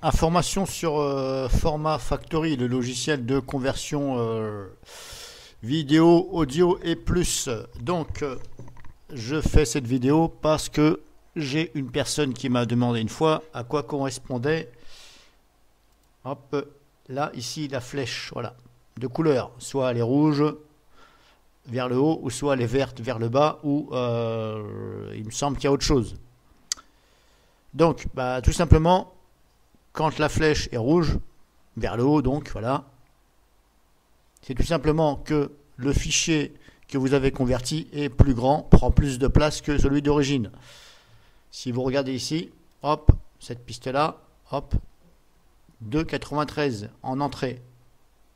Information sur euh, Format Factory, le logiciel de conversion euh, vidéo, audio et plus. Donc, euh, je fais cette vidéo parce que j'ai une personne qui m'a demandé une fois à quoi correspondait. Hop, là, ici, la flèche, voilà, de couleur. Soit elle est rouge vers le haut, ou soit elle est verte vers le bas, ou il me semble qu'il y a autre chose. Donc, bah, tout simplement, quand la flèche est rouge, vers le haut donc, voilà, c'est tout simplement que le fichier que vous avez converti est plus grand, prend plus de place que celui d'origine. Si vous regardez ici, hop, cette piste-là, hop, 2,93 en entrée.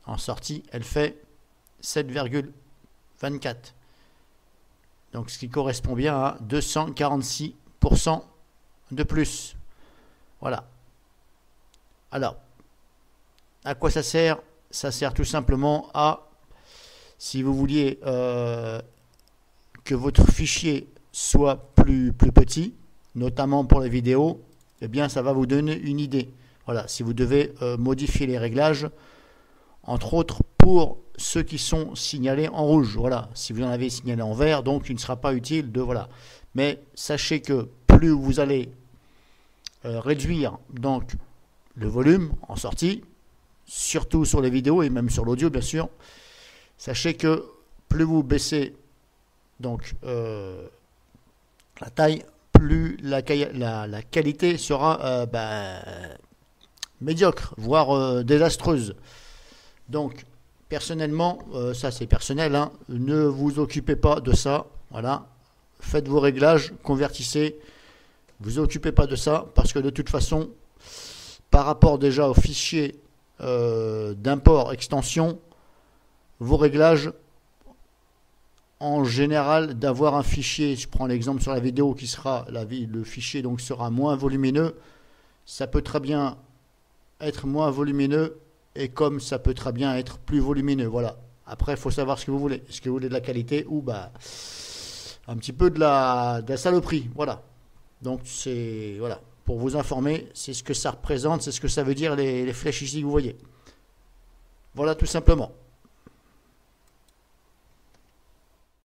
En sortie, elle fait 7,24. Donc ce qui correspond bien à 246% de plus. Voilà. Alors, à quoi ça sert? Ça sert tout simplement à, si vous vouliez euh, que votre fichier soit plus, petit, notamment pour les vidéos, eh bien ça va vous donner une idée. Voilà, si vous devez euh, modifier les réglages, entre autres pour ceux qui sont signalés en rouge. Voilà, si vous en avez signalé en vert, donc il ne sera pas utile de voilà. Mais sachez que plus vous allez euh, réduire donc le volume en sortie, surtout sur les vidéos et même sur l'audio bien sûr. Sachez que plus vous baissez donc euh, la taille, plus la, qualité sera euh, ben, médiocre, voire euh, désastreuse. Donc personnellement, ça c'est personnel, hein, ne vous occupez pas de ça. Voilà, faites vos réglages, convertissez. Vous occupez pas de ça parce que de toute façon, par rapport déjà au fichier euh, d'import extension, vos réglages en général d'avoir un fichier, je prends l'exemple sur la vidéo qui sera la, le fichier donc sera moins volumineux, ça peut très bien être moins volumineux et comme ça peut très bien être plus volumineux. Voilà. Après, il faut savoir ce que vous voulez. Est-ce que vous voulez de la qualité ou bah un petit peu de la, de la saloperie. Voilà. Donc c'est voilà pour vous informer, c'est ce que ça représente, c'est ce que ça veut dire les, flèches ici que vous voyez. Voilà tout simplement.